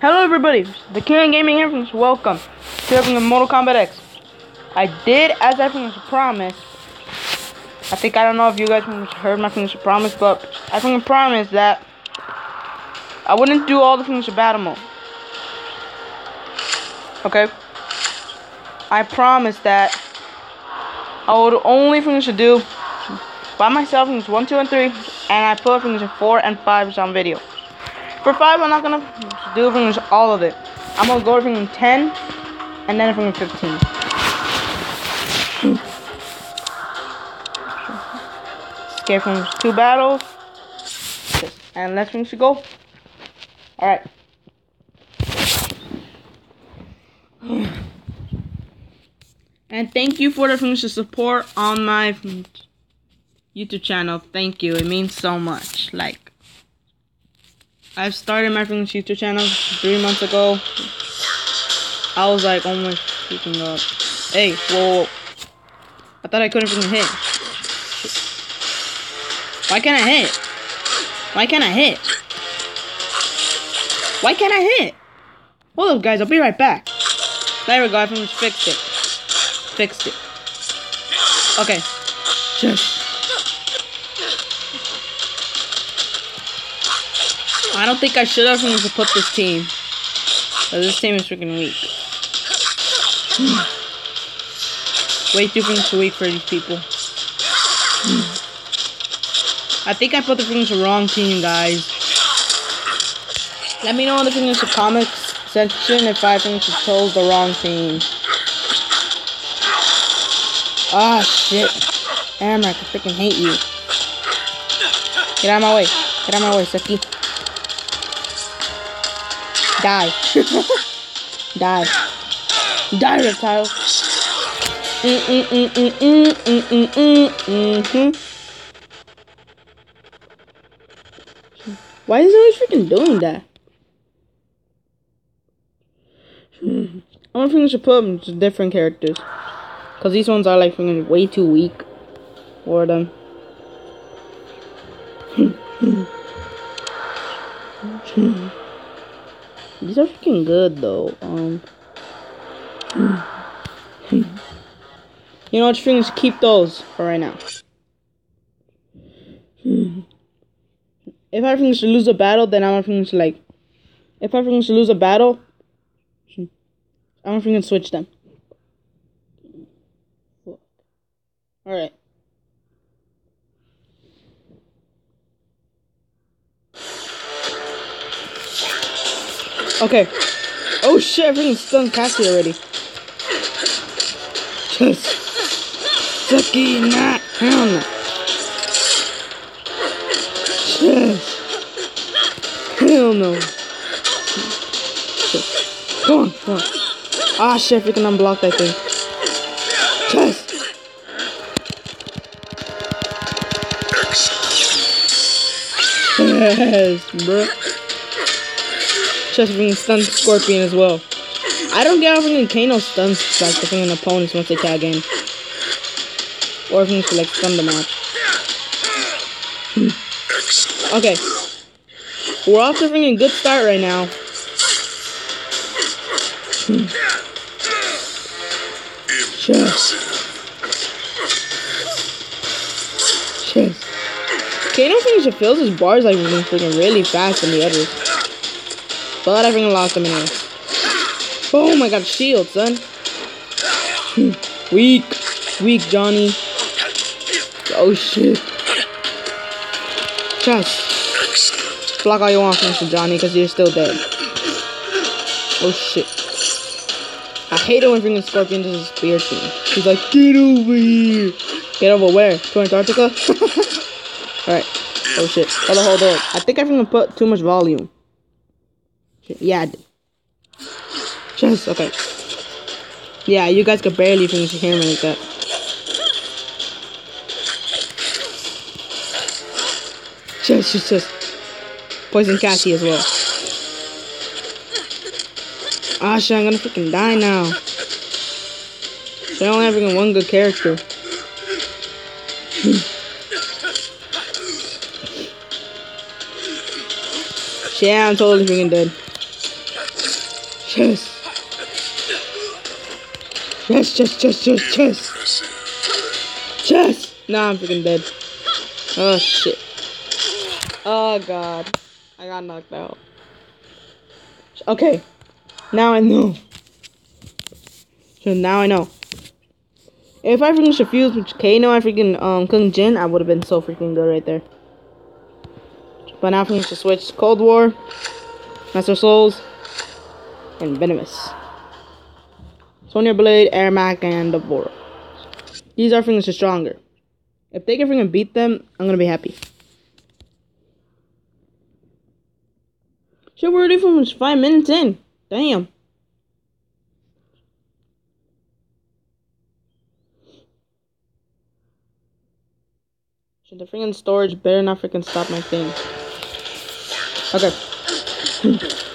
Hello everybody, the King Gaming here. Welcome to having a Mortal Kombat X. I did, as I promised. I think I don't know if you guys heard my finished promise, but I think I promised that I wouldn't do all the things of battle mode. Okay. I promised that I would only finish to do by myself things one, two, and three, and I put things four and five on video. For five, I'm not gonna do things all of it. I'm gonna go from ten, and then from fifteen. Escape from two battles, and let's finish to go. All right. And thank you for the support on my YouTube channel. Thank you. It means so much. Like, I started my financial YouTube channel three months ago. I was like almost freaking up. Hey, whoa, whoa. I thought I couldn't freaking hit. Why can't I hit? Why can't I hit? Why can't I hit? Hold up, guys. I'll be right back. There we go. I fixed it. Fixed it. Okay. Shush. I don't think I should have to put this team. But this team is freaking weak. Way too freaking weak for these people. I think I put the the wrong team, guys. Let me know in the the comments section if I think I chose the wrong team. Ah, shit. Damn, I freaking hate you. Get out of my way. Get out of my way, Suki. Die. Die. Die, reptile. Mm mm mm mm mm mm mm mm Why is he always freaking doing that? I don't think should put them to different characters. Because these ones are like freaking way too weak for them. These are freaking good though. Um, you know what? Strings keep those for right now. If I finish to lose a battle, then I'm going to like. If I finish to lose a battle, I'm going to switch them. All Okay. Oh shit, everything's stunned Cassie already. Just. Sucky, not. Hell no. Just. Hell no. Come on, come on. Ah shit, we can unblock that thing. Chest. Yes, bro just being stun Scorpion as well. I don't get how freaking Kano stuns like the freaking opponents once they tag in. Or if you like stun the match. Hmm. okay. We're off to a good start right now. Hmm. Chess. Chess. Kano finishes fills his bars like freaking really fast than the others. But I freaking lost him anyway. Oh my god, shield, son. Hmm. Weak. Weak, Johnny. Oh shit. Just block all you want, Mr. Johnny, because you're still dead. Oh shit. I hate it when freaking Scorpion does a spear thing. He's like, get over here. Get over where? To Antarctica? Alright. Oh shit. Hold on, hold on. I think I freaking put too much volume. Yeah. Just, okay. Yeah, you guys could barely finish the camera like that. Just, just, just. Poison Cassie as well. Ah, shit, I'm gonna freaking die now. I only have one good character. yeah, I'm totally freaking dead. Chess. Chess, chess, chess, chess, chess. Chess. Nah, I'm freaking dead. Oh shit. Oh god. I got knocked out. Okay. Now I know. So now I know. If I freaking should fuse with Kano and freaking um Kung Jin, I would have been so freaking good right there. But now I'm going to switch Cold War, Master Souls, and Venomous. Sonya Blade, Ermac, and D'Vorah. These are freaking stronger. If they can freaking beat them, I'm gonna be happy. Shit, we're already from five minutes in. Damn. Should the freaking storage better not freaking stop my thing. Okay.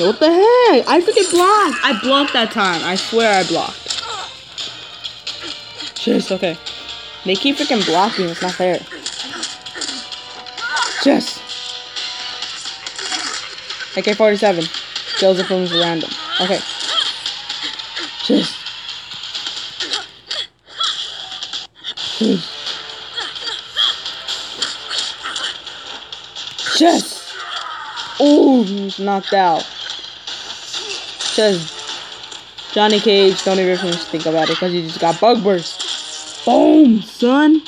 What the heck? I freaking blocked. I blocked that time. I swear I blocked. Just okay. They keep freaking blocking. It's not fair. Just. AK-47. Kills it from random. Okay. Just. Just. Oh, he's knocked out. Just. Johnny Cage, don't even think about it because he just got bug burst. Boom, son.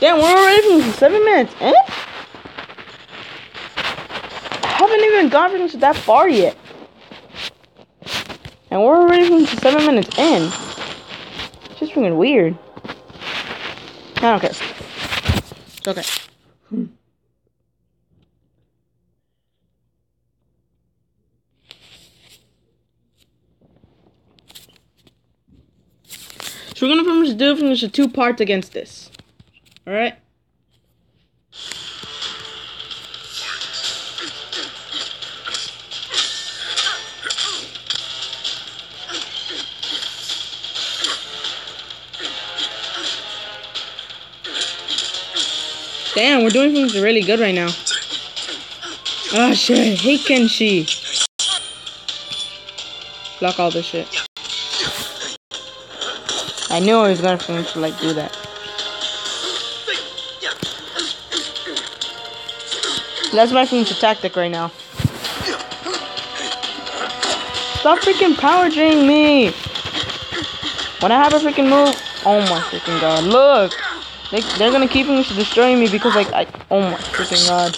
Damn, we're already from seven minutes eh? I haven't even gotten to that far yet. And we're already from seven minutes in. Just freaking weird. I don't care. Okay. We're gonna pretty much do finish two parts against this. Alright? Damn, we're doing things really good right now. Ah, oh, shit. Hey, Kenshi. Block all this shit. I knew I was gonna finish like do that. That's my finisher tactic right now. Stop freaking power draining me! When I have a freaking move, oh my freaking god, look! They, they're gonna keep destroying me because like I oh my freaking god.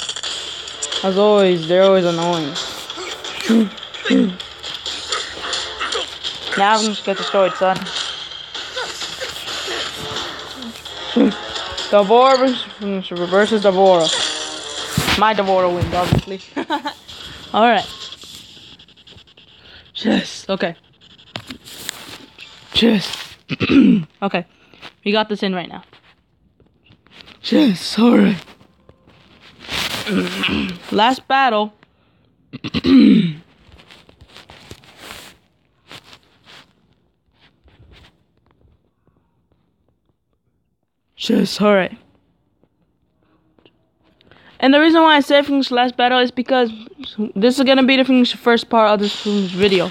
As always, they're always annoying. now I'm just get destroyed, son. D'Vorah reverses D'Vorah. My D'Vorah wins, obviously. Alright. Yes, okay. Yes. okay. We got this in right now. Yes, alright. Last battle. Yes, alright. And the reason why I say finish last battle is because this is gonna be the finish first part of this video.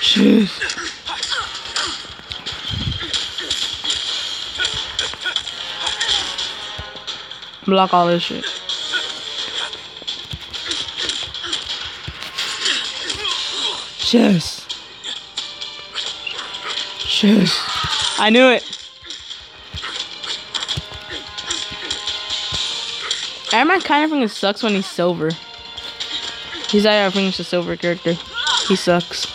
Jeez. Block all this shit. Yes. Yes. I knew it. Iron Man kind of thinks sucks when he's silver. He's think he's a silver character. He sucks.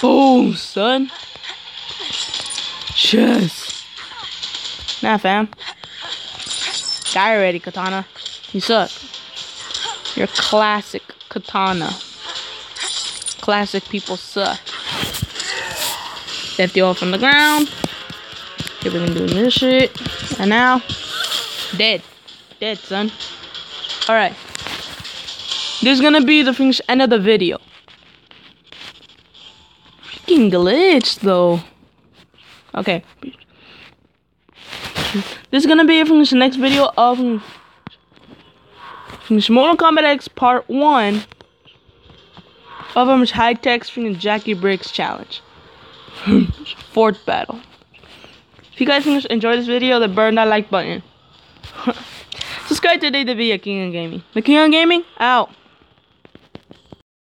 Boom, son. Yes. Nah, fam. Die already, Katana. You suck. You're classic Katana. Classic people suck. Left you off from the ground. Here we can do this shit. And now, dead. Dead, son. Alright. This is gonna be the finish end of the video. Freaking glitch though. Okay. This is gonna be it from this next video of from Mortal Kombat X Part 1 um, High Tech's from Jacqui Briggs Challenge. Fourth battle. If you guys enjoyed this video, then burn that like button. Subscribe today to be a King of Gaming. The King of Gaming, out.